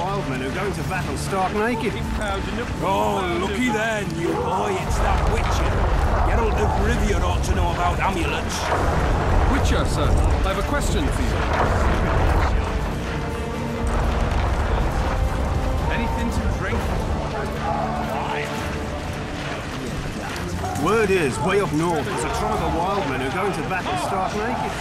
Wildmen who go into battle stark naked. Oh, looky then, you boy, it's that Witcher. Geralt of Rivia ought to know about amulets. Witcher, sir, I have a question for you. Anything to drink? Word is, way up north, there's a tribe of wildmen who go into battle stark naked.